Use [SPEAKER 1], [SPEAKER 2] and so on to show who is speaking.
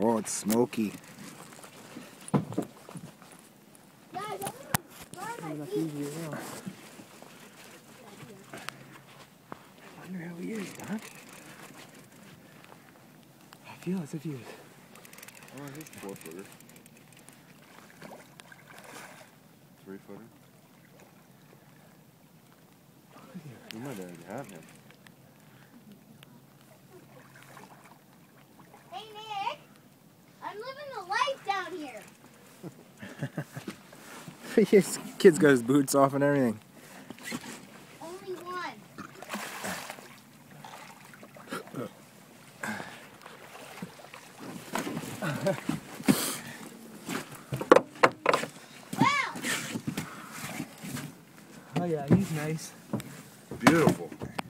[SPEAKER 1] Oh, it's smoky.
[SPEAKER 2] That's easier now. I wonder how he is, huh? I feel as if he was.
[SPEAKER 3] Oh, he's four footer. Three footer. Oh, we might already have him.
[SPEAKER 1] His kid's got his boots off and everything.
[SPEAKER 4] Only one. Wow.
[SPEAKER 2] Oh yeah, he's nice.
[SPEAKER 3] Beautiful.